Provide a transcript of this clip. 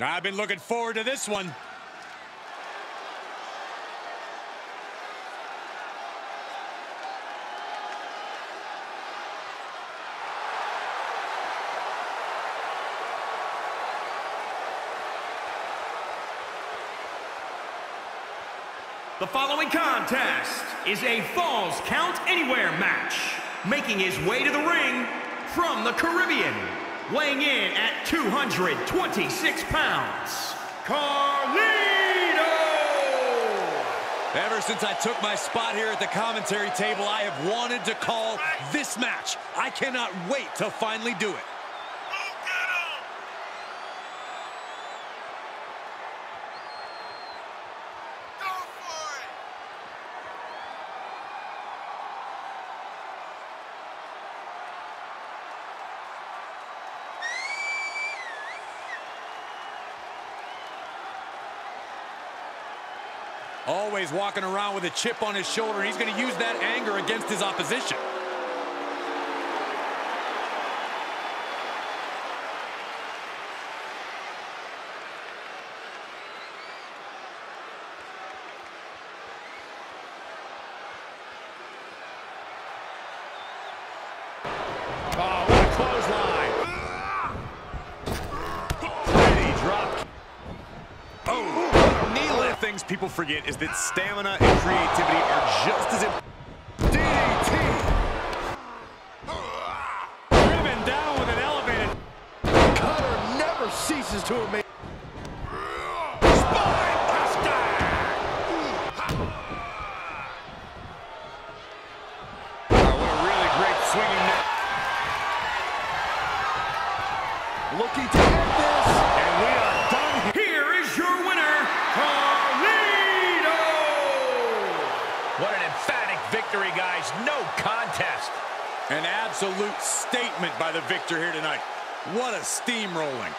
I've been looking forward to this one. The following contest is a Falls Count Anywhere match. Making his way to the ring from the Caribbean, weighing in at 226 pounds, Carlito! Ever since I took my spot here at the commentary table, I have wanted to call this match. I cannot wait to finally do it. Always walking around with a chip on his shoulder. He's going to use that anger against his opposition. People forget is that stamina and creativity are just as important. DDT. Driven down with an elevated. Cutter never ceases to amaze. Spine buster. What a really great swinging net. Looking to end this. Victory, guys. No contest. An absolute statement by the victor here tonight. What a steamrolling.